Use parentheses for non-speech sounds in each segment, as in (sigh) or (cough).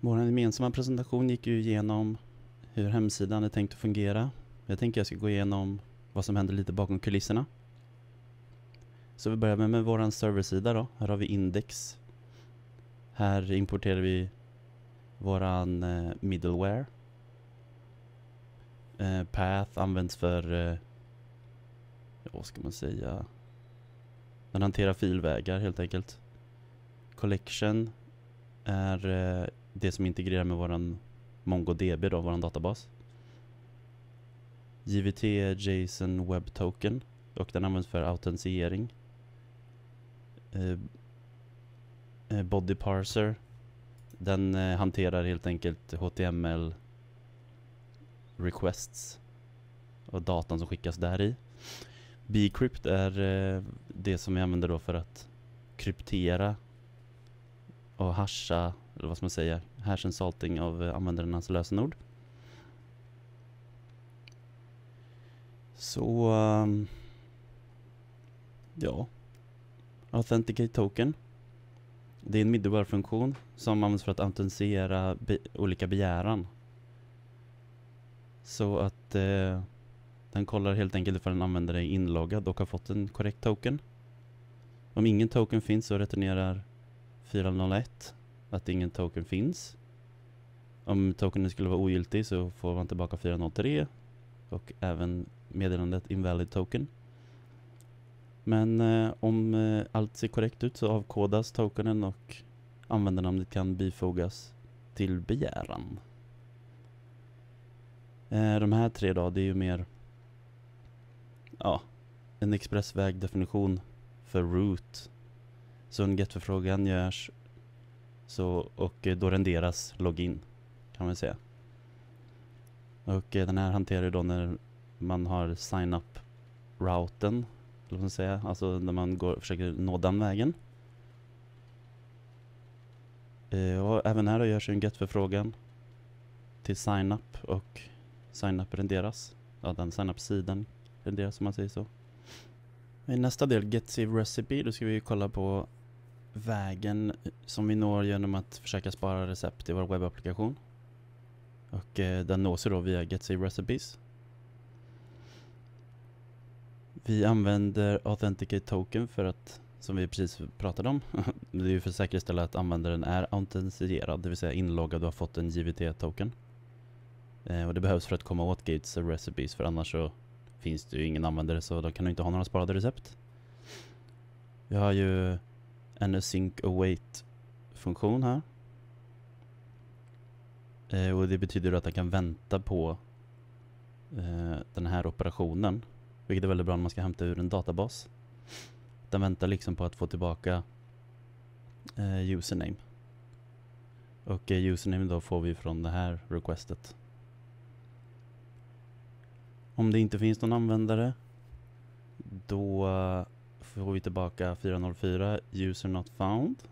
Vår gemensamma presentation gick ju igenom hur hemsidan är tänkt att fungera. Jag tänker jag ska gå igenom vad som händer lite bakom kulisserna. Så vi börjar med, med vår serversida då. Här har vi index. Här importerar vi våran eh, middleware. Eh, path används för, eh, vad ska man säga, den hanterar filvägar helt enkelt. Collection är eh, det som integrerar med våran MongoDB då, våran databas. JVT är JSON Web Token och den används för autentisering. Eh, eh body Parser den eh, hanterar helt enkelt HTML requests och datan som skickas där i. Bcrypt är eh, det som vi använder då för att kryptera och hasha, eller vad ska man säga, hash and salting av eh, användarnas lösenord. Så, um, ja. Authenticate token. Det är en middleware-funktion som används för att autentisera be olika begäran. Så att eh, den kollar helt enkelt ifall en användare är inloggad och har fått en korrekt token. Om ingen token finns så returnerar 401 att ingen token finns. Om tokenen skulle vara ogiltig så får man tillbaka 403 och även meddelandet invalid token. Men eh, om eh, allt ser korrekt ut så avkodas tokenen och användarnamnet kan bifogas till begäran. Eh, de här tre då, det är ju mer ja, en expressvägdefinition för root. Så en get-förfrågan görs så, och eh, då renderas login kan man säga. Och eh, den här hanterar då när man har sign-up routen eller vad man säga, alltså när man går, försöker nå den vägen. Eh, och även här då görs en get-förfrågan till sign-up och sign-up renderas. Ja, den sign-up-sidan renderas om man säger så. I nästa del, Get Save Recipe, då ska vi kolla på vägen som vi når genom att försöka spara recept i vår webbapplikation. Och eh, den nås ju då via Get Save Recipes. Vi använder Authenticate Token för att, som vi precis pratade om, (laughs) det är ju för att säkerställa att användaren är autentisierad, det vill säga inloggad och har fått en JVT-token. Eh, och det behövs för att komma åt Gates Recipes, för annars så finns det ju ingen användare så då kan du inte ha några sparade recept. Vi har ju en async await funktion här. Eh, och det betyder att den kan vänta på eh, den här operationen vilket är väldigt bra när man ska hämta ur en databas. Den väntar liksom på att få tillbaka eh, username. Och eh, username då får vi från det här requestet. Om det inte finns någon användare då får vi tillbaka 404 user not found.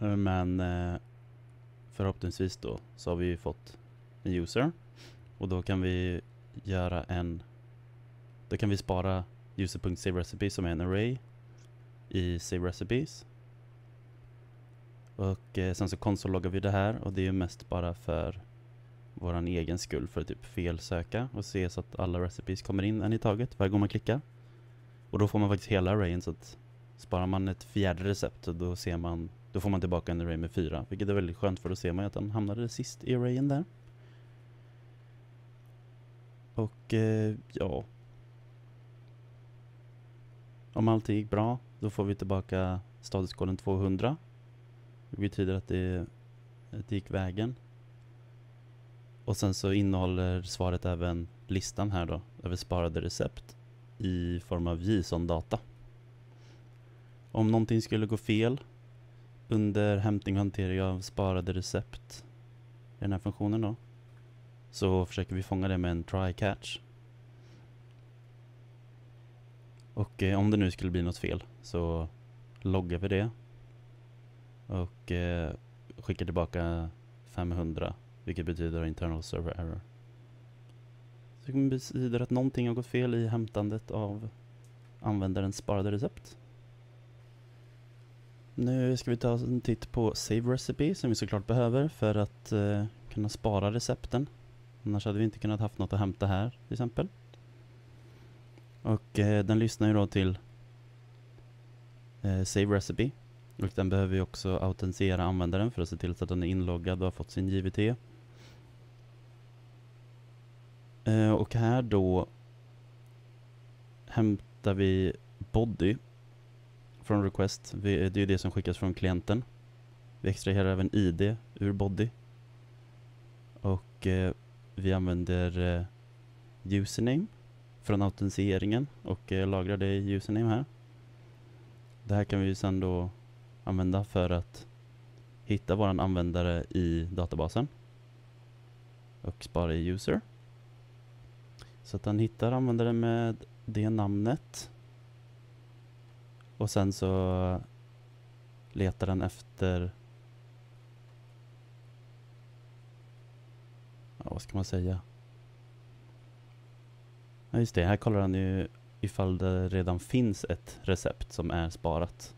Eh, men eh, förhoppningsvis då så har vi fått en user och då kan vi göra en då kan vi spara user.saveRecipe som är en array i saveRecipes. Och eh, sen så konsolloggar vi det här och det är mest bara för våran egen skull för att typ felsöka och se så att alla recipes kommer in en i taget varje gång man klickar. Och då får man faktiskt hela arrayen så att sparar man ett fjärde recept då ser man då får man tillbaka en array med fyra vilket är väldigt skönt för då ser man ju att den hamnade sist i arrayen där. Och eh, ja. Om allting gick bra, då får vi tillbaka statuskoden 200. Det betyder att det, att det gick vägen. Och sen så innehåller svaret även listan här då, över sparade recept i form av JSON-data. Om någonting skulle gå fel under hämtning och hantering av sparade recept i den här funktionen då, så försöker vi fånga det med en try-catch. Och eh, om det nu skulle bli något fel så loggar vi det och eh, skickar tillbaka 500 vilket betyder internal server error. Så det betyder att någonting har gått fel i hämtandet av användarens sparade recept. Nu ska vi ta en titt på Save Recipe som vi såklart behöver för att eh, kunna spara recepten. Annars hade vi inte kunnat haft något att hämta här till exempel. Och eh, den lyssnar ju då till eh, Save Recipe. Och den behöver ju också autentisera användaren för att se till så att den är inloggad och har fått sin JVT. Eh, och här då hämtar vi body från request. Vi, det är ju det som skickas från klienten. Vi extraherar även ID ur body. Och eh, vi använder eh, username från autentiseringen och eh, lagrar det i username här. Det här kan vi sedan då använda för att hitta våran användare i databasen och spara i user. Så att den hittar användaren med det namnet och sen så letar den efter ja, vad ska man säga? Ja just det, här kollar han ju ifall det redan finns ett recept som är sparat.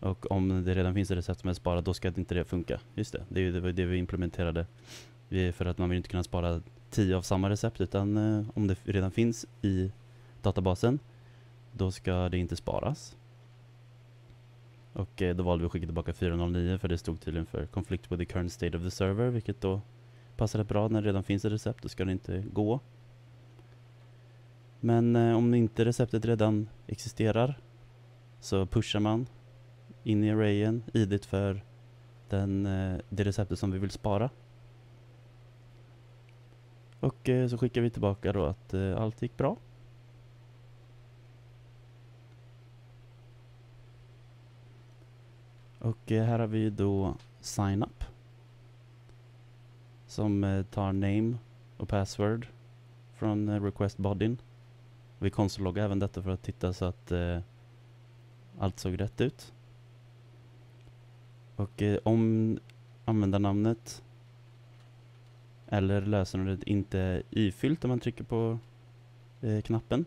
Och om det redan finns ett recept som är sparat, då ska inte det funka. Just det, det, är ju, det var det vi implementerade. Vi, för att man vill inte kunna spara tio av samma recept, utan eh, om det redan finns i databasen, då ska det inte sparas. Och eh, då valde vi att skicka tillbaka 409 för det stod tydligen för conflict with the current state of the server, vilket då passar rätt bra när det redan finns ett recept, då ska det inte gå. Men eh, om inte receptet redan existerar så pushar man in i arrayen idigt för den, eh, det receptet som vi vill spara. Och eh, så skickar vi tillbaka då att eh, allt gick bra. Och eh, här har vi då sign up. Som eh, tar name och password från eh, request bodyn. Vi konsolloggar även detta för att titta så att eh, allt såg rätt ut. Och eh, om användarnamnet eller lösenordet inte är ifyllt om man trycker på eh, knappen,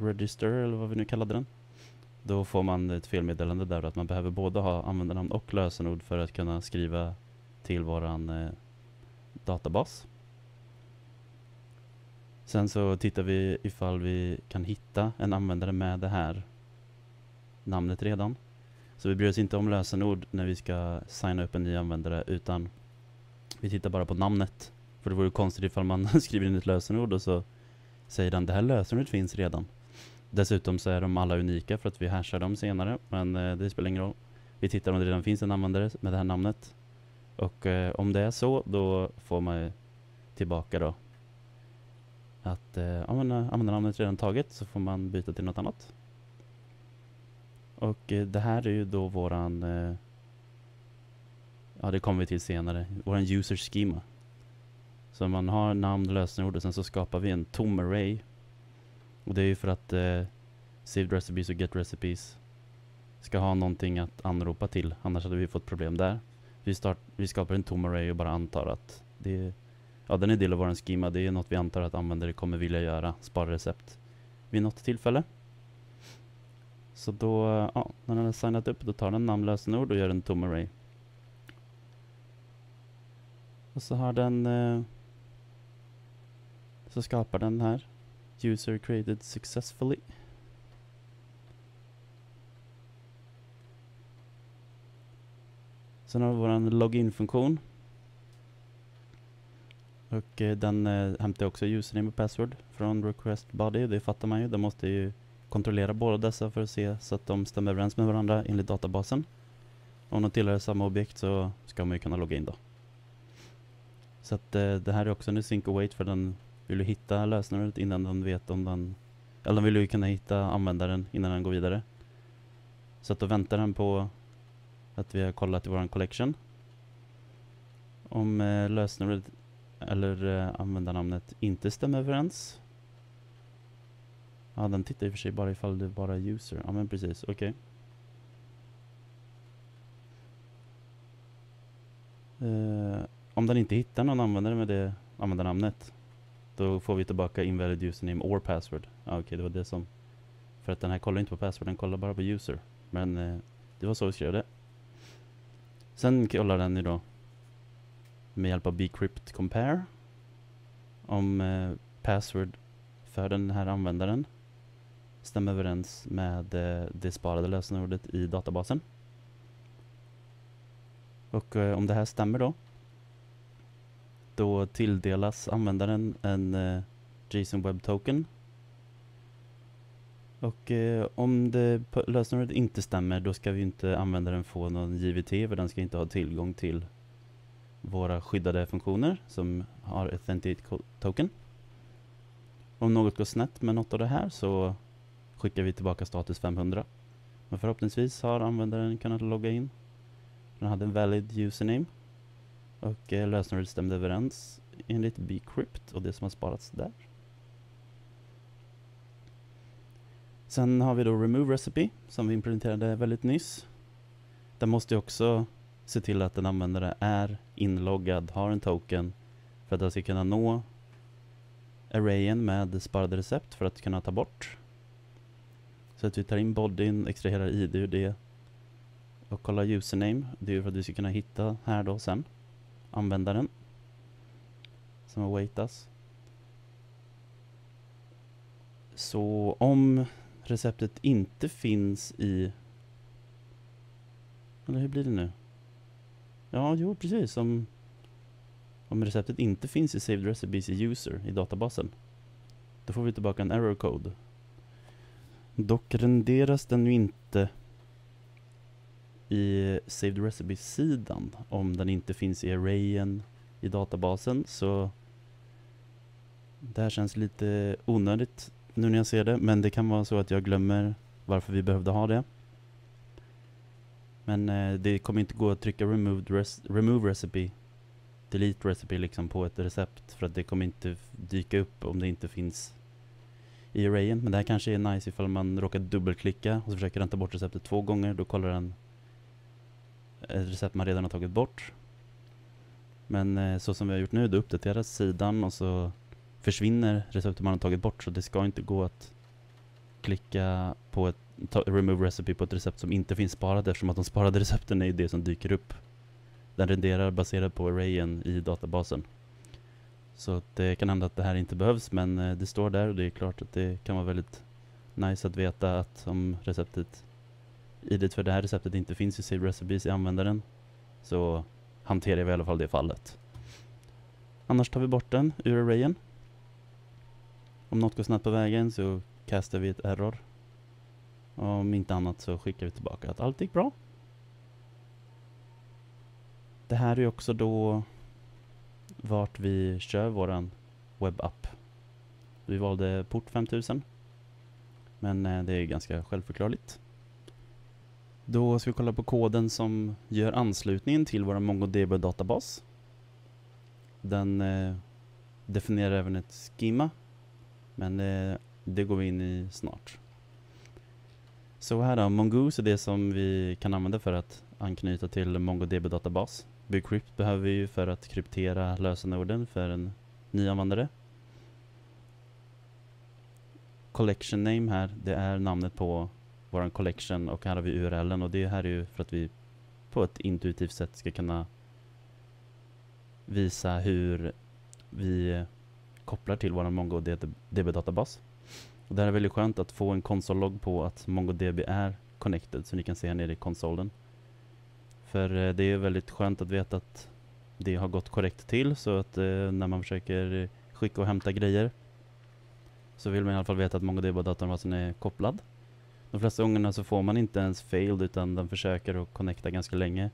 register eller vad vi nu kallade den, då får man ett felmeddelande där att man behöver både ha användarnamn och lösenord för att kunna skriva till våran eh, databas. Sen så tittar vi ifall vi kan hitta en användare med det här namnet redan. Så vi bryr oss inte om lösenord när vi ska signa upp en ny användare utan vi tittar bara på namnet. För det vore konstigt ifall man (laughs) skriver in ett lösenord och så säger den det här lösenordet finns redan. Dessutom så är de alla unika för att vi hashar dem senare men eh, det spelar ingen roll. Vi tittar om det redan finns en användare med det här namnet. Och eh, om det är så då får man tillbaka då att eh, eh, användarnamnet redan taget så får man byta till något annat. Och eh, det här är ju då våran eh, ja det kommer vi till senare, våran user schema. Så man har namn, lösenord och sen så skapar vi en tom array. Och det är ju för att eh, saved recipes och get recipes ska ha någonting att anropa till, annars hade vi fått problem där. Vi, start, vi skapar en tom array och bara antar att det är, ja, den är del av vår schema. Det är något vi antar att användare kommer vilja göra, spara recept vid något tillfälle. Så då, ja, när den har signat upp, då tar den namn, lösenord och gör en tom array. Och så har den eh, så skapar den här user created successfully. Sen har vi vår login-funktion. Och eh, den eh, hämtar också username och password från request body. Det fattar man ju. Den måste ju kontrollera båda dessa för att se så att de stämmer överens med varandra enligt databasen. Om de tillhör samma objekt så ska man ju kunna logga in då. Så att eh, det här är också en sync await för den vill ju hitta lösenordet innan den vet om den eller den vill ju kunna hitta användaren innan den går vidare. Så att då väntar den på att vi har kollat i våran collection. Om eh, lösenordet eller eh, användarnamnet inte stämmer överens. Ja, den tittar i och för sig bara ifall det bara är user. Ja, men precis. Okej. Okay. Uh, om den inte hittar någon användare med det användarnamnet då får vi tillbaka invalid username or password. Ah, Okej, okay, det var det som... För att den här kollar inte på password, den kollar bara på user. Men eh, Det var så vi skrev det. Sen kollar den ju då med hjälp av bcrypt compare om eh, password för den här användaren stämmer överens med eh, det sparade lösenordet i databasen. Och eh, om det här stämmer då då tilldelas användaren en eh, JSON Web Token och eh, om det lösenordet inte stämmer då ska vi inte användaren få någon JVT för den ska inte ha tillgång till våra skyddade funktioner som har Authenticate Token. Om något går snett med något av det här så skickar vi tillbaka status 500. Men förhoppningsvis har användaren kunnat logga in. Den hade en valid username. Och eh, lösenordet stämde överens enligt bcrypt och det som har sparats där. Sen har vi då remove recipe som vi implementerade väldigt nyss. Den måste också se till att en användare är inloggad, har en token för att den ska kunna nå arrayen med sparade recept för att kunna ta bort. Så att vi tar in bodyn, extraherar id ur det och kollar username. Det är för att vi ska kunna hitta här då sen användaren som awaitas. Så om receptet inte finns i... Eller hur blir det nu? Ja, jo precis. Om, om receptet inte finns i saved recipes i user i databasen. Då får vi tillbaka en error code. Dock renderas den ju inte i saved Recipe-sidan, om den inte finns i arrayen i databasen. Så det här känns lite onödigt nu när jag ser det. Men det kan vara så att jag glömmer varför vi behövde ha det. Men eh, det kommer inte gå att trycka remove recipe, delete recipe liksom på ett recept. För att det kommer inte dyka upp om det inte finns i arrayen. Men det här kanske är nice ifall man råkar dubbelklicka och så försöker den ta bort receptet två gånger. Då kollar den Eh, ett recept man redan har tagit bort. Men eh, så som vi har gjort nu, då uppdateras sidan och så försvinner receptet man har tagit bort. Så det ska inte gå att klicka på ett remove recipe på ett recept som inte finns sparat eftersom att de sparade recepten är det som dyker upp. Den renderar baserat på arrayen i databasen. Så det kan hända att det här inte behövs men eh, det står där och det är klart att det kan vara väldigt nice att veta att om receptet id för det här receptet inte finns i save recipes i användaren så hanterar vi i alla fall det fallet. Annars tar vi bort den ur arrayen. Om något går snett på vägen så kastar vi ett error. Om inte annat så skickar vi tillbaka att allt gick bra. Det här är också då vart vi kör våran webbapp. Vi valde port 5000. Men eh, det är ganska självförklarligt. Då ska vi kolla på koden som gör anslutningen till vår MongoDB-databas. Den eh, definierar även ett schema, men eh, det går vi in i snart. Så här då, Mongoose är det som vi kan använda för att anknyta till MongoDB-databas. Bcrypt behöver vi ju för att kryptera lösenorden för en ny användare. Collection name här, det är namnet på vår collection och här har vi URLen och det här är ju för att vi på ett intuitivt sätt ska kunna visa hur vi kopplar till vår MongoDB-databas. Och det här är väldigt skönt att få en konsollogg på att MongoDB är connected så ni kan se här nere i konsolen. För eh, det är väldigt skönt att veta att det har gått korrekt till så att eh, när man försöker skicka och hämta grejer så vill man i alla fall veta att MongoDB-databasen är kopplad. De flesta gångerna så får man inte ens failed utan den försöker att connecta ganska länge.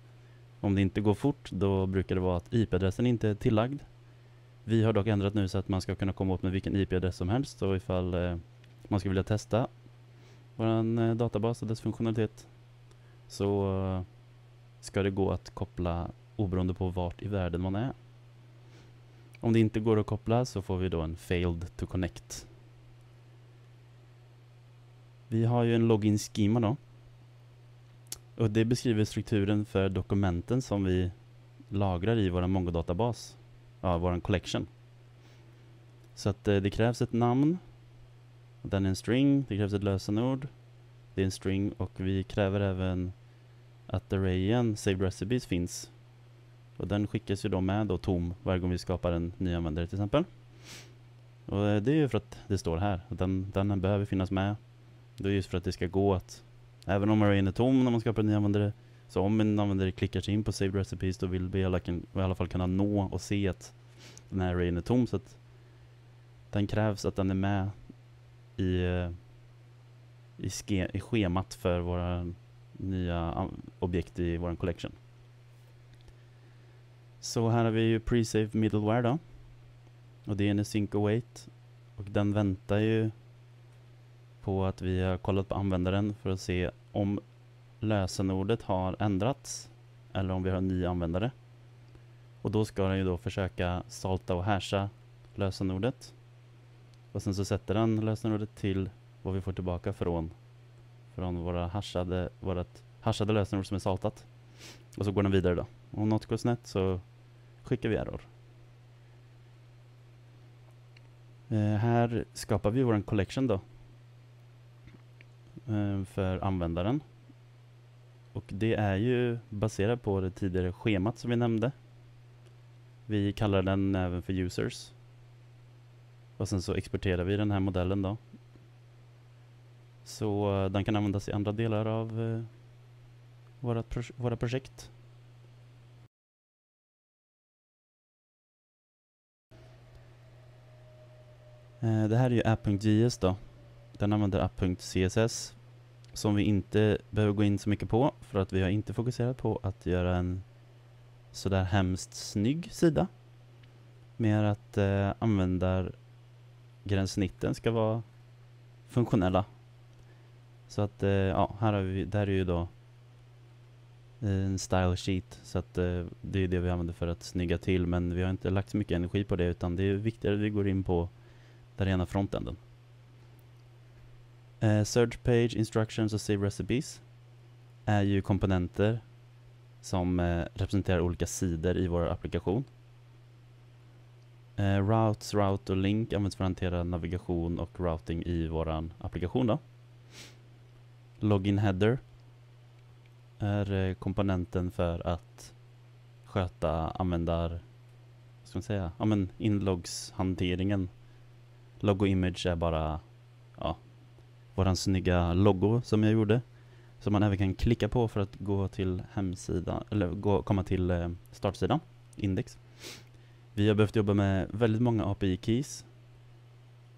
Om det inte går fort då brukar det vara att IP-adressen inte är tillagd. Vi har dock ändrat nu så att man ska kunna komma åt med vilken IP-adress som helst och ifall eh, man skulle vilja testa vår eh, databas och dess funktionalitet så eh, ska det gå att koppla oberoende på vart i världen man är. Om det inte går att koppla så får vi då en failed to connect vi har ju en login schema då. Och det beskriver strukturen för dokumenten som vi lagrar i vår Mongo-databas. Ja, vår collection. Så att eh, det krävs ett namn. Den är en string. Det krävs ett lösenord. Det är en string och vi kräver även att arrayen saved recipes finns. Och den skickas ju då med då tom varje gång vi skapar en ny användare till exempel. Och eh, det är ju för att det står här. Den, den behöver finnas med. Det är just för att det ska gå att även om Marine är tom när man skapar en ny användare så om en användare klickar sig in på saved recipes då vill vi i alla, kan, i alla fall kunna nå och se att den här arrayen är tom så att den krävs att den är med i, eh, i, ske, i schemat för våra nya objekt i vår collection. Så här har vi ju pre-save middleware då. Och det är en async await. Och den väntar ju på att vi har kollat på användaren för att se om lösenordet har ändrats eller om vi har en ny användare. Och då ska den ju då försöka salta och hasha lösenordet. Och sen så sätter den lösenordet till vad vi får tillbaka från från våra hashade, vårat hashade lösenord som är saltat. Och så går den vidare då. Om något går snett så skickar vi error. Eh, här skapar vi vår collection då. Eh, för användaren. Och det är ju baserat på det tidigare schemat som vi nämnde. Vi kallar den även för users. Och sen så exporterar vi den här modellen då. Så eh, den kan användas i andra delar av eh, våra, pro våra projekt. Det här är ju app.js då. Den använder app.css som vi inte behöver gå in så mycket på för att vi har inte fokuserat på att göra en sådär hemskt snygg sida. Mer att eh, användargränssnitten ska vara funktionella. Så att, eh, ja, här har vi, där är ju då en style sheet så att eh, det är det vi använder för att snygga till men vi har inte lagt så mycket energi på det utan det är viktigare att vi går in på den rena frontenden. Eh, search page, instructions och save recipes är ju komponenter som eh, representerar olika sidor i vår applikation. Eh, routes, route och link används för att hantera navigation och routing i vår applikation. Då. Login header är eh, komponenten för att sköta användar ska man säga, ja men inloggshanteringen. Logo image är bara ja, våran snygga logo som jag gjorde. Som man även kan klicka på för att gå till hemsidan, eller gå, komma till eh, startsidan, index. Vi har behövt jobba med väldigt många API-keys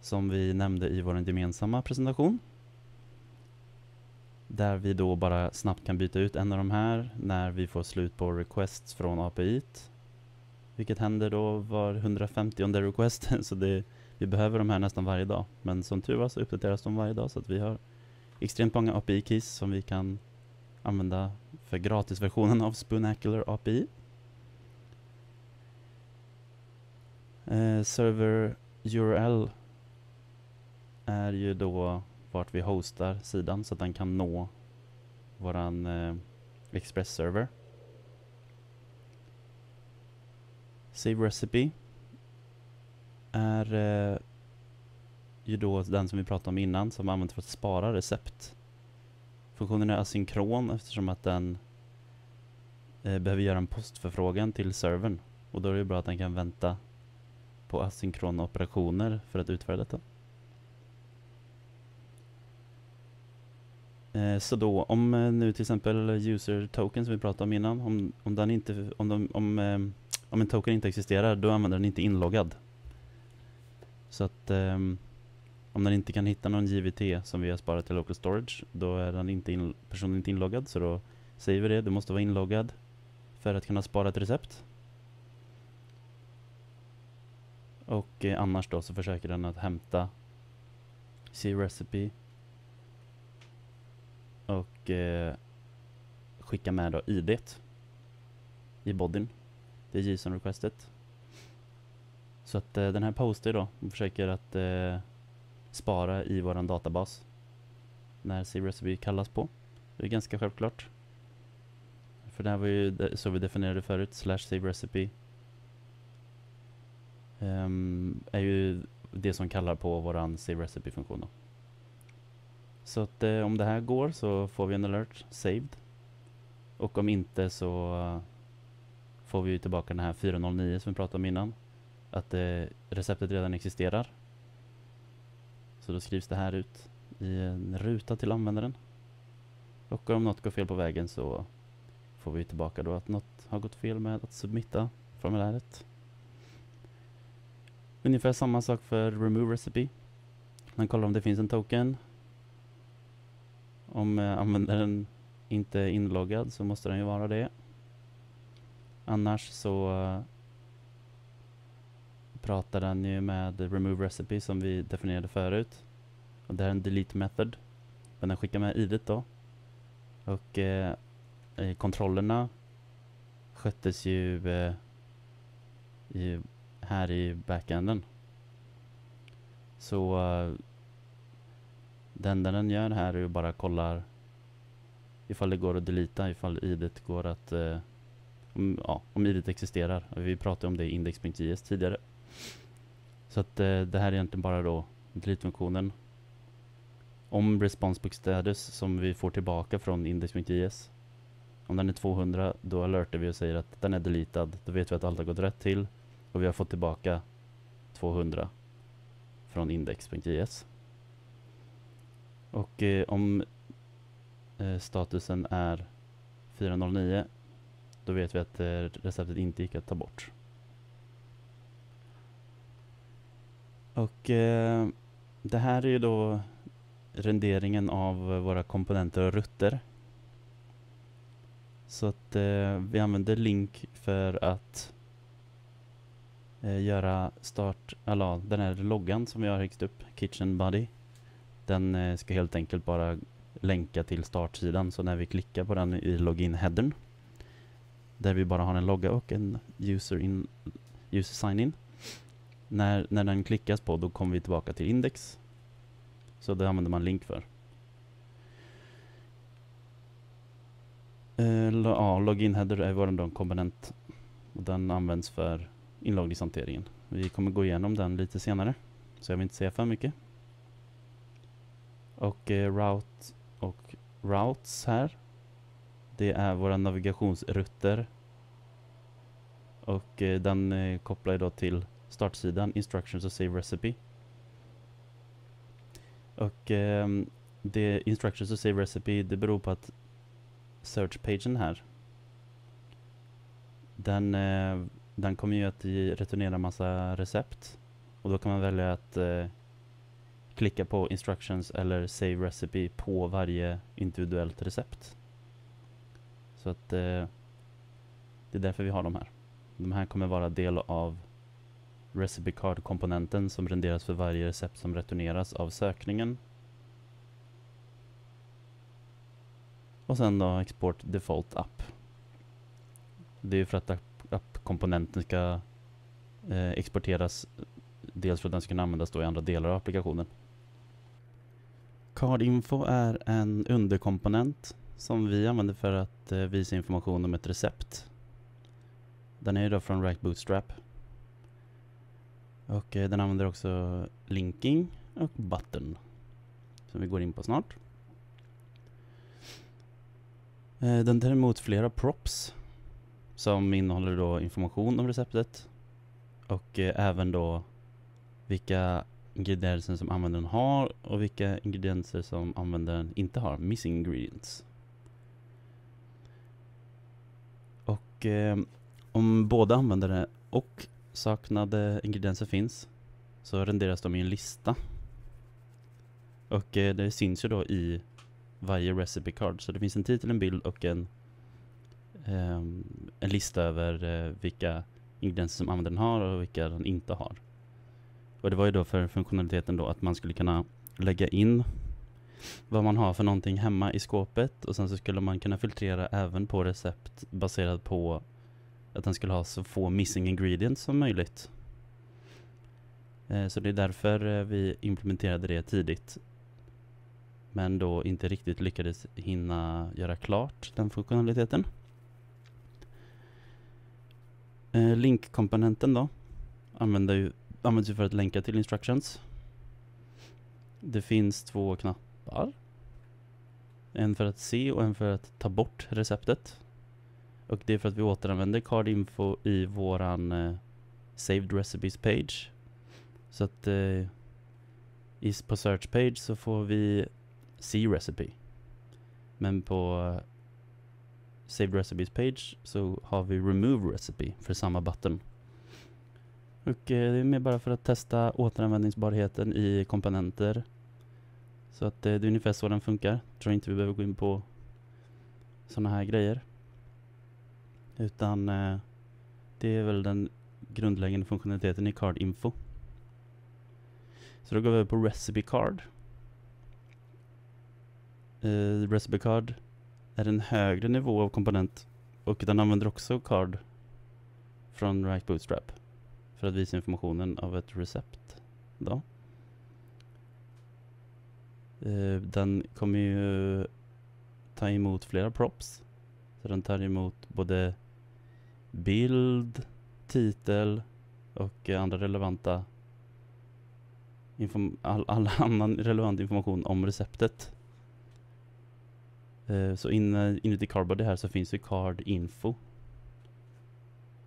som vi nämnde i vår gemensamma presentation. Där vi då bara snabbt kan byta ut en av de här när vi får slut på requests från API. Vilket händer då var 150 request, (laughs) så det vi behöver de här nästan varje dag. Men som tur var så uppdateras de varje dag så att vi har extremt många API-keys som vi kan använda för gratisversionen av Spoonacular API. Eh, server URL är ju då vart vi hostar sidan så att den kan nå våran eh, Express-server. Save Recipe är eh, ju då den som vi pratade om innan som används för att spara recept. Funktionen är asynkron eftersom att den eh, behöver göra en postförfrågan till servern. Och då är det bra att den kan vänta på asynkrona operationer för att utföra detta. Eh, så då, om eh, nu till exempel user token som vi pratade om innan, om, om, den inte, om, de, om, eh, om en token inte existerar, då använder den inte inloggad. Så att um, om den inte kan hitta någon JVT som vi har sparat till local storage, då är den inte in, personen inte inloggad. Så då säger vi det, du måste vara inloggad för att kunna spara ett recept. Och eh, annars då så försöker den att hämta C-recipe och eh, skicka med då ID i bodyn. Det är JSON-requestet. Så att eh, den här postar då och försöker att eh, spara i våran databas när C-recipe kallas på. Det är ganska självklart. För det här var ju så vi definierade förut, slash save recipe. Um, är ju det som kallar på våran save recipe funktion då. Så att eh, om det här går så får vi en alert saved. Och om inte så eh, får vi ju tillbaka den här 409 som vi pratade om innan. Att eh, receptet redan existerar. Så då skrivs det här ut i en ruta till användaren. Och om något går fel på vägen så får vi tillbaka då att något har gått fel med att submitta formuläret. Ungefär samma sak för remove recipe. Man kollar om det finns en token. Om eh, användaren inte är inloggad så måste den ju vara det. Annars så eh, pratar den ju med remove recipe som vi definierade förut. Och det här är en delete method. Men den skickar med idet då. Och eh, kontrollerna sköttes ju eh, i, här i backenden. Så eh, det enda den gör här är att bara kollar ifall det går att delita, ifall idet går att eh, om, ja, om idet existerar. Vi pratade om det i index.js tidigare. Så att eh, det här är egentligen bara då delete-funktionen. Om response status som vi får tillbaka från index.js om den är 200 då alertar vi och säger att den är deletad. Då vet vi att allt har gått rätt till och vi har fått tillbaka 200 från index.js. Och eh, om eh, statusen är 409 då vet vi att eh, receptet inte gick att ta bort. Och eh, det här är ju då renderingen av våra komponenter och rutter. Så att eh, vi använder link för att eh, göra start, alla den här loggan som vi har högst upp, Kitchen Buddy. Den eh, ska helt enkelt bara länka till startsidan så när vi klickar på den i login-headern där vi bara har en logga och en user, in, user sign-in. När, när den klickas på då kommer vi tillbaka till index. Så det använder man link för. Eh, lo ja, login header är vår komponent. Och den används för inloggningshanteringen. Vi kommer gå igenom den lite senare. Så jag vill inte säga för mycket. Och eh, route och routes här. Det är våra navigationsrutter. Och eh, den eh, kopplar då till startsidan, instructions och save recipe. Och eh, det instructions och save recipe det beror på att search-pagen här. Den, eh, den kommer ju att returnera massa recept. Och då kan man välja att eh, klicka på instructions eller save recipe på varje individuellt recept. Så att eh, det är därför vi har de här. De här kommer vara del av recipe card-komponenten som renderas för varje recept som returneras av sökningen Och sen då export default app. Det är ju för att app-komponenten ska eh, exporteras dels för att den ska kunna användas då i andra delar av applikationen. Cardinfo är en underkomponent som vi använder för att eh, visa information om ett recept. Den är ju då från React Bootstrap. Och eh, den använder också linking och button som vi går in på snart. Eh, den tar emot flera props som innehåller då information om receptet och eh, även då vilka ingredienser som användaren har och vilka ingredienser som användaren inte har, missing ingredients. Och eh, om både användare och saknade ingredienser finns så renderas de i en lista. Och eh, det syns ju då i varje recipe card. Så det finns en titel, en bild och en, um, en lista över uh, vilka ingredienser som användaren har och vilka den inte har. Och det var ju då för funktionaliteten då att man skulle kunna lägga in vad man har för någonting hemma i skåpet och sen så skulle man kunna filtrera även på recept baserat på att den skulle ha så få missing ingredients som möjligt. Eh, så det är därför eh, vi implementerade det tidigt men då inte riktigt lyckades hinna göra klart den funktionaliteten. Eh, link-komponenten då använder används ju för att länka till instructions. Det finns två knappar. En för att se och en för att ta bort receptet. Och det är för att vi återanvänder Cardinfo i våran eh, saved recipes page. Så att eh, i, på search page så får vi see recipe. Men på eh, saved recipes page så har vi remove recipe för samma button. Och eh, det är mer bara för att testa återanvändningsbarheten i komponenter. Så att eh, det är ungefär så den funkar. Jag Tror inte vi behöver gå in på sådana här grejer. Utan eh, det är väl den grundläggande funktionaliteten i Card Info. Så då går vi över på Recipe Card. Eh, Recipe Card är en högre nivå av komponent och den använder också Card från Right Bootstrap för att visa informationen av ett recept. Då. Eh, den kommer ju ta emot flera props. Så den tar emot både bild, titel och eh, andra relevanta all, all (laughs) annan relevant information om receptet. Uh, så in, inuti Cardbody här så finns ju Card Info.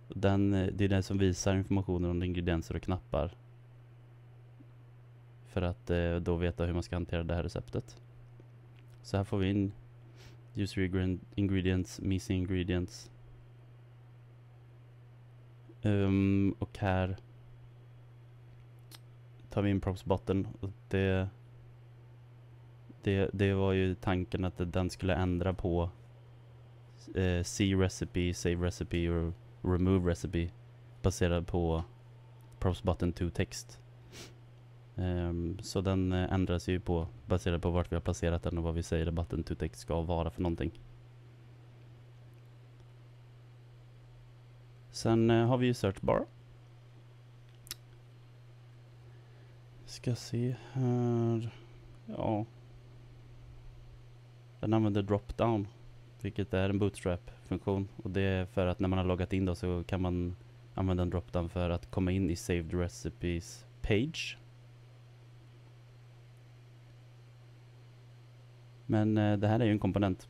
Den, eh, det är den som visar informationen om ingredienser och knappar. För att uh, då veta hur man ska hantera det här receptet. Så här får vi in user ingredients, missing ingredients. Um, och här tar vi in props button. Och det, det, det var ju tanken att den skulle ändra på eh, see recipe, save recipe och remove recipe baserad på props button to text. Um, så den eh, ändras ju på baserat på vart vi har placerat den och vad vi säger att button to text ska vara för någonting. Sen eh, har vi ju search bar. Ska se här. Ja. Den använder drop-down. Vilket är en bootstrap-funktion. Och det är för att när man har loggat in då så kan man använda en drop-down för att komma in i saved recipes page. Men eh, det här är ju en komponent.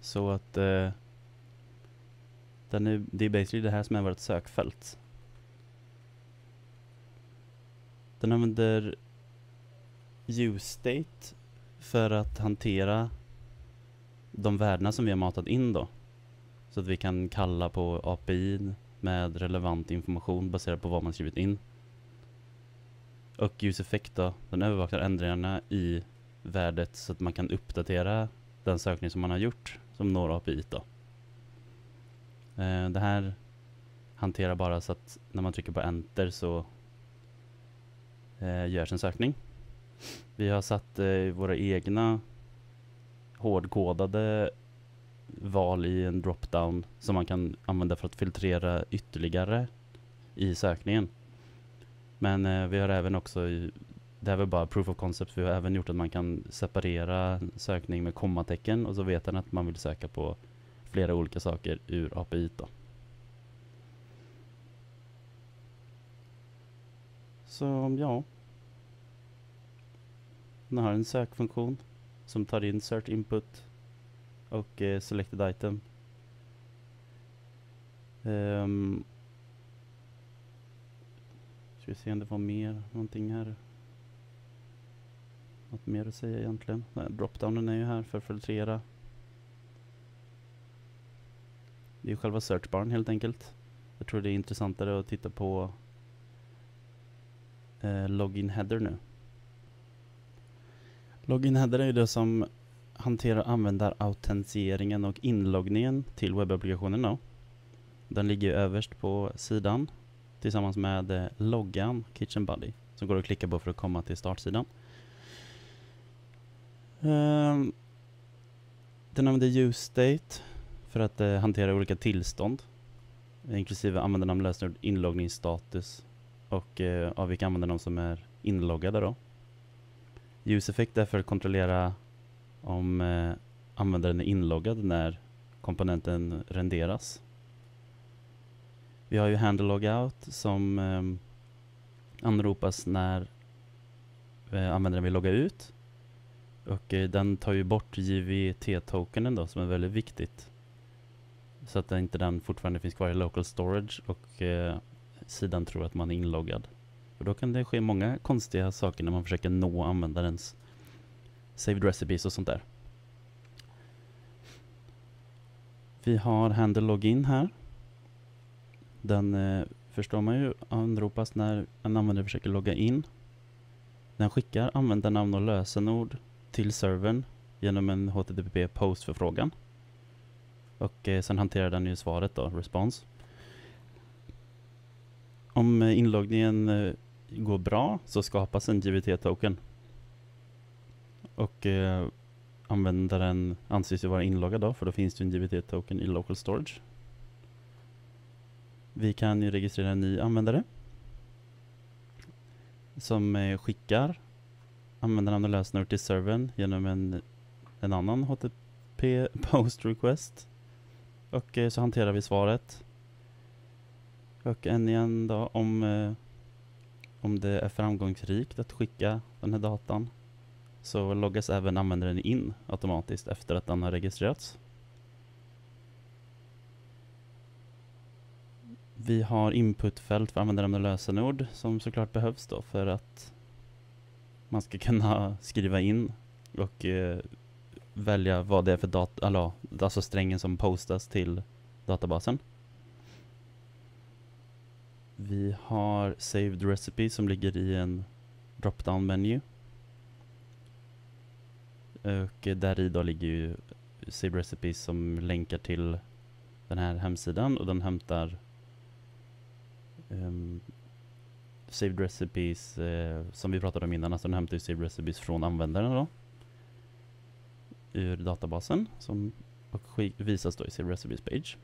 Så att eh, den är, det är basically det här som är vårt sökfält. Den använder useState för att hantera de värdena som vi har matat in då. Så att vi kan kalla på API med relevant information baserat på vad man skrivit in. Och useEffect då, den övervakar ändringarna i värdet så att man kan uppdatera den sökning som man har gjort som når API då. Eh, det här hanterar bara så att när man trycker på enter så eh, görs en sökning. Vi har satt eh, våra egna hårdkodade val i en dropdown som man kan använda för att filtrera ytterligare i sökningen. Men eh, vi har även också, det är var bara proof of concept, vi har även gjort att man kan separera sökning med kommatecken och så vet den att man vill söka på flera olika saker ur API då. Så ja. Den har en sökfunktion som tar in search input och eh, selected item. Um, ska vi se om det var mer någonting här. Något mer att säga egentligen. Dropdownen är ju här för att filtrera. Det är själva searchbaren helt enkelt. Jag tror det är intressantare att titta på eh, login header nu. Login header är ju det som hanterar användarautentiseringen och inloggningen till webbapplikationen. Den ligger överst på sidan tillsammans med eh, loggan Kitchen Buddy som går att klicka på för att komma till startsidan. Um, den använder useState för att eh, hantera olika tillstånd inklusive användarnamn, lösenord, inloggningsstatus och eh, av vilka användarnamn som är inloggade då. Ljuseffekt är för att kontrollera om eh, användaren är inloggad när komponenten renderas. Vi har ju handle logout som eh, anropas när eh, användaren vill logga ut och eh, den tar ju bort JVT-tokenen då som är väldigt viktigt. Så att inte den fortfarande finns kvar i local storage och eh, sidan tror att man är inloggad. Och då kan det ske många konstiga saker när man försöker nå användarens saved recipes och sånt där. Vi har handle login här. Den eh, förstår man ju anropas när en användare försöker logga in. Den skickar användarnamn och lösenord till servern genom en HTTP post-förfrågan. Och eh, sen hanterar den ju svaret då, respons. Om eh, inloggningen eh, går bra så skapas en JVT-token. Och eh, användaren anses ju vara inloggad då, för då finns det en JVT-token i local storage. Vi kan ju registrera en ny användare som eh, skickar användarnamn och lösenord till servern genom en, en annan HTTP (laughs) post request. Och eh, så hanterar vi svaret. Och än igen då om, eh, om det är framgångsrikt att skicka den här datan så loggas även användaren in automatiskt efter att den har registrerats. Vi har inputfält för användarnamn och lösenord som såklart behövs då för att man ska kunna skriva in och eh, välja vad det är för data, alltså, alltså strängen som postas till databasen. Vi har saved recipe som ligger i en drop-down menu. Och där i då ligger ju saved recipes som länkar till den här hemsidan och den hämtar um, saved recipes eh, som vi pratade om innan, alltså den hämtar ju saved recipes från användaren då ur databasen som och visas då i sin recipes page.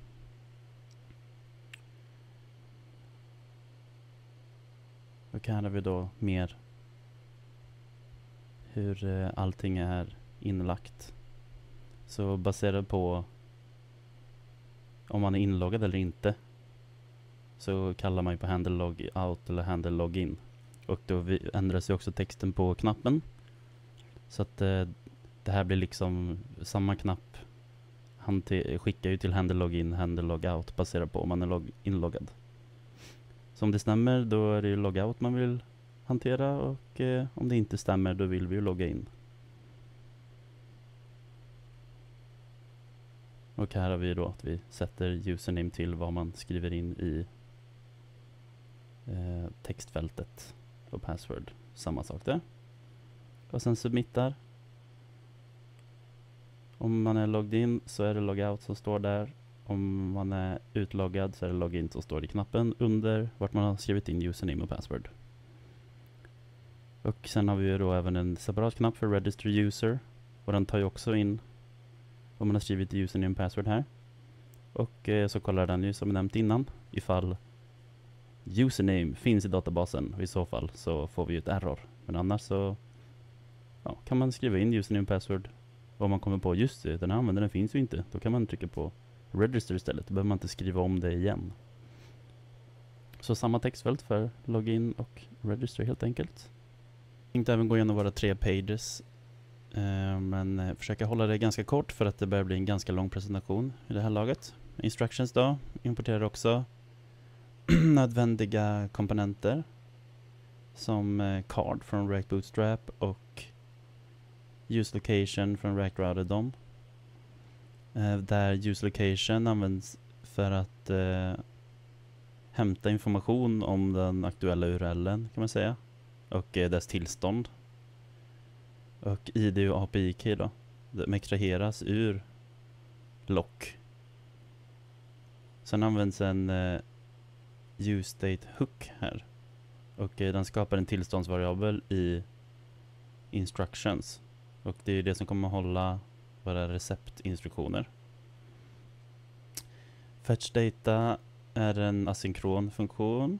Och här har vi då mer hur eh, allting är inlagt. Så baserat på om man är inloggad eller inte så kallar man ju på handle log out eller handle login. Och då ändras ju också texten på knappen. Så att eh, det här blir liksom samma knapp han skickar ju till handle login, handle logout baserat på om man är log inloggad. Så om det stämmer då är det ju logout man vill hantera och eh, om det inte stämmer då vill vi ju logga in. Och här har vi då att vi sätter username till vad man skriver in i eh, textfältet och password. Samma sak där. Och sen submittar. Om man är logged in så är det logout som står där. Om man är utloggad så är det login som står i knappen under vart man har skrivit in username och password. Och sen har vi ju då även en separat knapp för register user. Och den tar ju också in om man har skrivit username och password här. Och eh, så kollar den ju som jag nämnt innan ifall username finns i databasen. Och I så fall så får vi ju ett error. Men annars så ja, kan man skriva in username och password om man kommer på just det, den här användaren finns ju inte. Då kan man trycka på register istället. Då behöver man inte skriva om det igen. Så samma textfält för login och register helt enkelt. Jag tänkte även gå igenom våra tre pages. Eh, men eh, försöka hålla det ganska kort för att det börjar bli en ganska lång presentation i det här laget. Instructions då, importerar också (clears throat) nödvändiga komponenter som eh, card från React Bootstrap och use location från rack Router DOM. Eh, där use location används för att eh, hämta information om den aktuella URLen kan man säga och eh, dess tillstånd. Och ID och API-key då. De extraheras ur lock. Sen används en eh, useState hook här. Och eh, den skapar en tillståndsvariabel i instructions. Och det är det som kommer att hålla våra receptinstruktioner. Fetch data är en asynkron funktion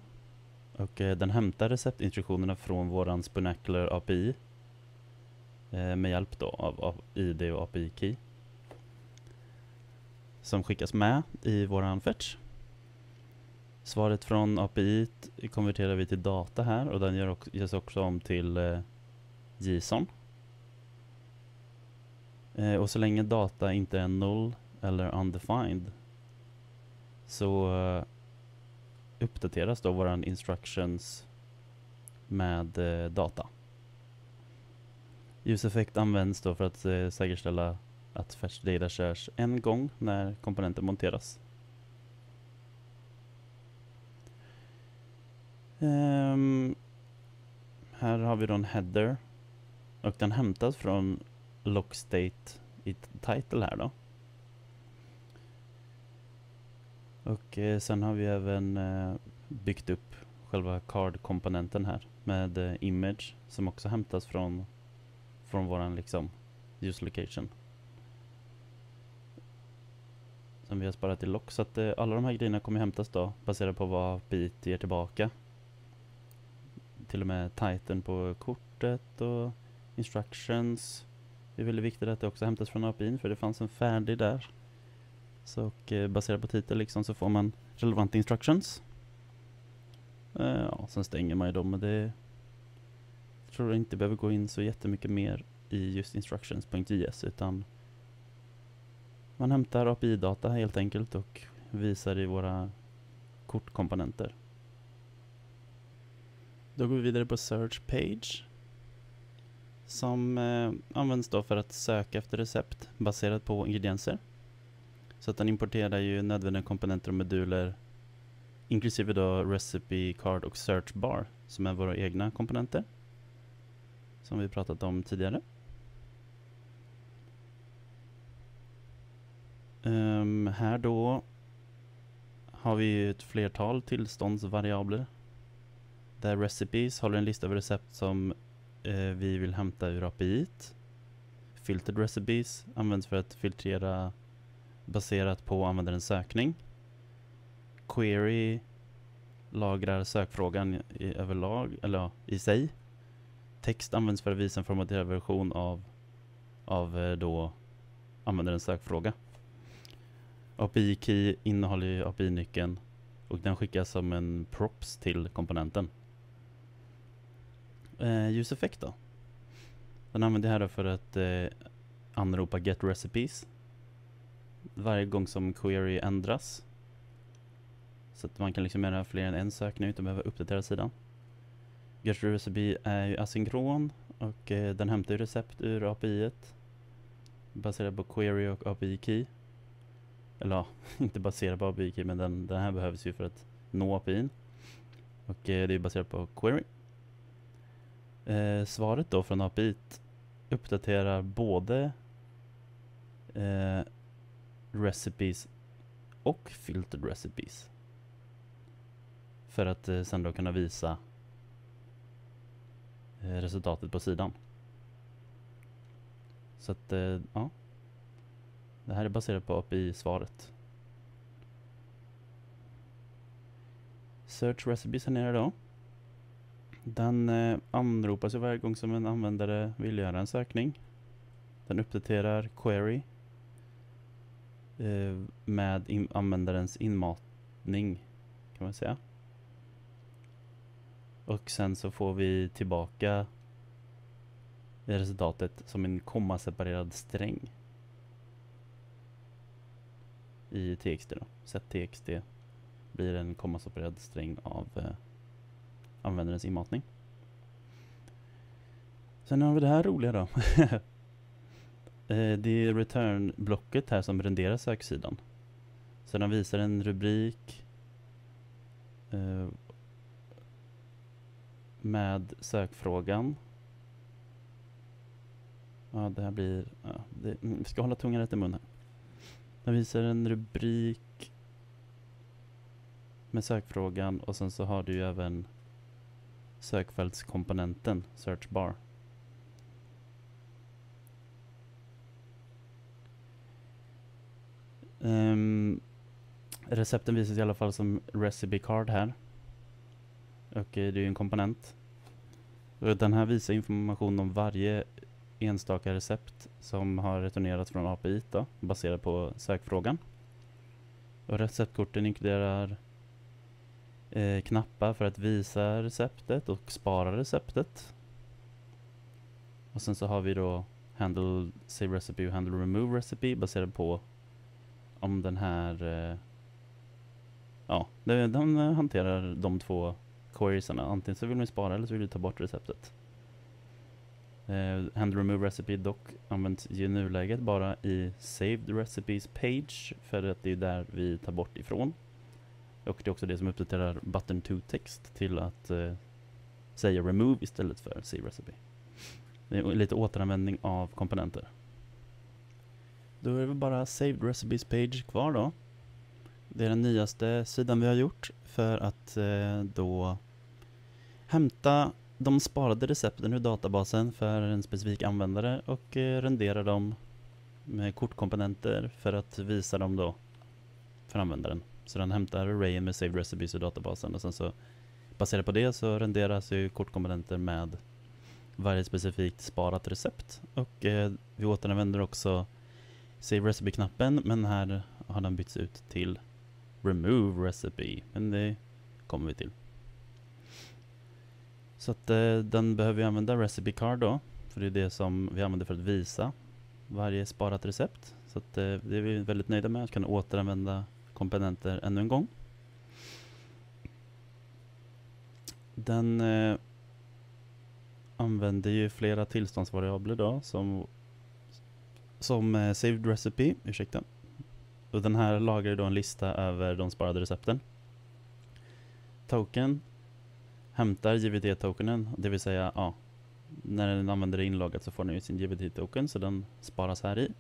och eh, den hämtar receptinstruktionerna från våran Spinacular API eh, med hjälp då av, av ID och API key som skickas med i våran fetch. Svaret från API konverterar vi till data här och den gör också, görs också om till eh, JSON. Eh, och så länge data inte är null eller undefined så eh, uppdateras då våran instructions med eh, data. Ljuseffekt används då för att eh, säkerställa att fetch data körs en gång när komponenten monteras. Um, här har vi då en header och den hämtas från lock state i title här då. Och eh, sen har vi även eh, byggt upp själva card-komponenten här med eh, image som också hämtas från, från våran liksom use location. Som vi har sparat i lock. Så att eh, alla de här grejerna kommer hämtas då baserat på vad bit ger tillbaka. Till och med titeln på kortet och instructions. Det är väldigt viktigt att det också hämtas från APIn för det fanns en färdig där. Så och, eh, baserat på titel liksom så får man relevant instructions. Eh, ja, sen stänger man ju dem men det jag tror jag inte behöver gå in så jättemycket mer i just instructions.js utan man hämtar API-data helt enkelt och visar i våra kortkomponenter. Då går vi vidare på Search Page som eh, används då för att söka efter recept baserat på ingredienser. Så att den importerar ju nödvändiga komponenter och moduler inklusive då Recipe Card och Search Bar som är våra egna komponenter som vi pratat om tidigare. Um, här då har vi ett flertal tillståndsvariabler där recipes håller en lista över recept som Eh, vi vill hämta ur API. Filtered recipes används för att filtrera baserat på användarens sökning. Query lagrar sökfrågan i, överlag, eller ja, i sig. Text används för att visa en formaterad version av, av eh, då användarens sökfråga. API Key innehåller ju API-nyckeln och den skickas som en props till komponenten. Eh, ljuseffekt då? Den använder jag här för att eh, anropa get recipes varje gång som query ändras. Så att man kan liksom göra fler än en sökning utan att behöva uppdatera sidan. Get recipe är ju asynkron och eh, den hämtar ju recept ur API. -et, baserat på query och API key. Eller ja, (laughs) inte baserat på API key men den, den här behövs ju för att nå API. Och eh, det är baserat på query. Eh, svaret då från API uppdaterar både eh, recipes och filtered recipes. För att eh, sen då kunna visa eh, resultatet på sidan. Så att, eh, ja. Det här är baserat på API-svaret. Search recipes här nere då. Den eh, anropas varje gång som en användare vill göra en sökning. Den uppdaterar query eh, med in användarens inmatning kan man säga. Och sen så får vi tillbaka resultatet som en kommaseparerad sträng i txt då. Set txt blir en kommaseparerad sträng av eh, användarens inmatning. Sen har vi det här roliga då. (laughs) Eh, det är return-blocket här som renderar söksidan. Så den visar en rubrik eh, med sökfrågan. Ja, det här blir... Ja, det, mm, vi ska hålla tungan rätt i mun här. Den visar en rubrik med sökfrågan och sen så har du ju även sökfältskomponenten, search bar. Um, recepten visas i alla fall som recipe card här. Och eh, det är ju en komponent. Och den här visar information om varje enstaka recept som har returnerats från API då, baserat på sökfrågan. Och receptkorten inkluderar eh, knappar för att visa receptet och spara receptet. Och sen så har vi då handle save recipe och handle remove recipe baserat på om den här eh, ja, den hanterar de två queriesarna. Antingen så vill man spara eller så vill du ta bort receptet. Eh, hand remove recipe dock används i nuläget bara i saved recipes page för att det är där vi tar bort ifrån. Och det är också det som uppdaterar button to text till att eh, säga remove istället för save recipe. Det är lite återanvändning av komponenter. Då är det väl bara saved recipes page kvar då. Det är den nyaste sidan vi har gjort för att eh, då hämta de sparade recepten ur databasen för en specifik användare och eh, rendera dem med kortkomponenter för att visa dem då för användaren. Så den hämtar arrayen med saved recipes ur databasen och sen så baserat på det så renderas ju kortkomponenter med varje specifikt sparat recept. Och eh, vi återanvänder också Save Recipe-knappen, men här har den bytts ut till Remove Recipe. Men det kommer vi till. Så att eh, den behöver vi använda Recipe Card då, för det är det som vi använder för att visa varje sparat recept. Så att, eh, det är vi väldigt nöjda med, att kunna återanvända komponenter ännu en gång. Den eh, använder ju flera tillståndsvariabler då som, som eh, saved recipe, ursäkta. Och den här lagrar då en lista över de sparade recepten. Token hämtar JVT-tokenen, det vill säga ja, när den använder är inloggad så får den ju sin JVT-token så den sparas här i.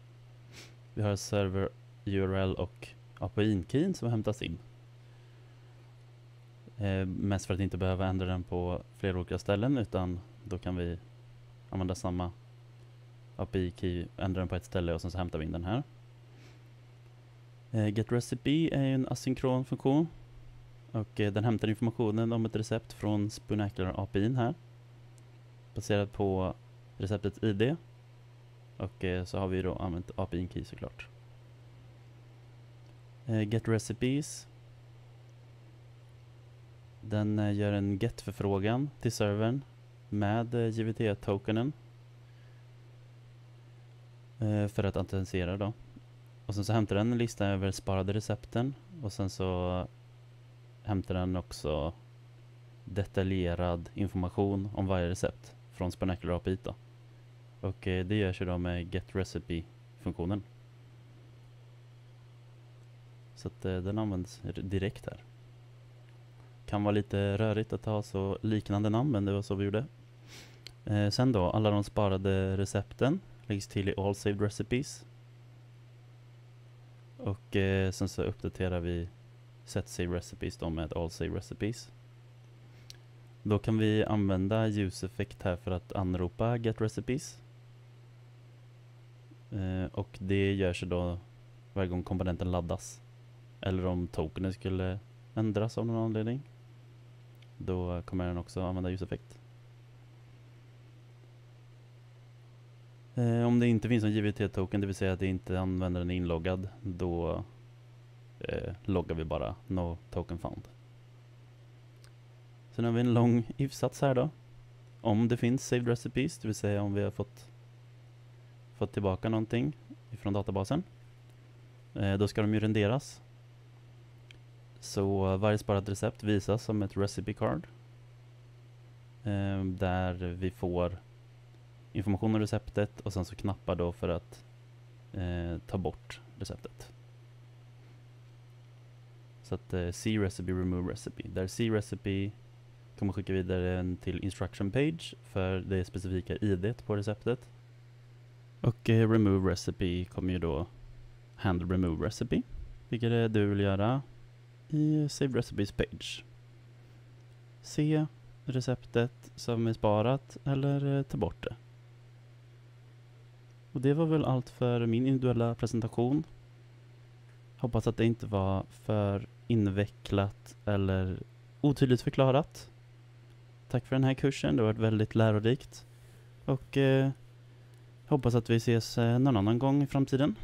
Vi har server URL och API-keyn som hämtas in. Eh, mest för att inte behöva ändra den på flera olika ställen utan då kan vi använda samma API-key, ändra den på ett ställe och sen så hämtar vi in den här. Eh, GetRecipe är en asynkron funktion och eh, den hämtar informationen om ett recept från Spoonacular API här baserat på receptets ID och eh, så har vi då använt API-key såklart. Eh, Get Recipes den eh, gör en get-förfrågan till servern med eh, JVT-tokenen för att autentisera då. Och sen så hämtar den en lista över sparade recepten och sen så hämtar den också detaljerad information om varje recept från Spanacular API då. Och det görs ju då med GetRecipe-funktionen. Så att eh, den används direkt här. Kan vara lite rörigt att ha så liknande namn, men det var så vi gjorde. Eh, sen då, alla de sparade recepten läggs till i All Saved Recipes. Och eh, sen så uppdaterar vi Set Save Recipes då med All Save Recipes. Då kan vi använda ljuseffekt här för att anropa Get Recipes. Eh, och det gör sig då varje gång komponenten laddas. Eller om tokenen skulle ändras av någon anledning. Då kommer den också använda ljuseffekt. Eh, om det inte finns någon JVT-token, det vill säga att det inte användaren är inloggad, då eh, loggar vi bara No Token Found. Sen har vi en lång if-sats här då. Om det finns saved recipes, det vill säga om vi har fått, fått tillbaka någonting ifrån databasen. Eh, då ska de ju renderas. Så varje sparat recept visas som ett recipe card. Eh, där vi får information om receptet och sen så knappar då för att eh, ta bort receptet. Så att eh, C recipe, remove recipe. Där C recipe kommer skicka vidare den till instruction page för det specifika id på receptet. Och eh, remove recipe kommer ju då handle remove recipe. Vilket är det du vill göra i Save Recipes page. Se receptet som är sparat eller eh, ta bort det. Och det var väl allt för min individuella presentation. Hoppas att det inte var för invecklat eller otydligt förklarat. Tack för den här kursen, det har varit väldigt lärorikt. Och eh, hoppas att vi ses eh, någon annan gång i framtiden.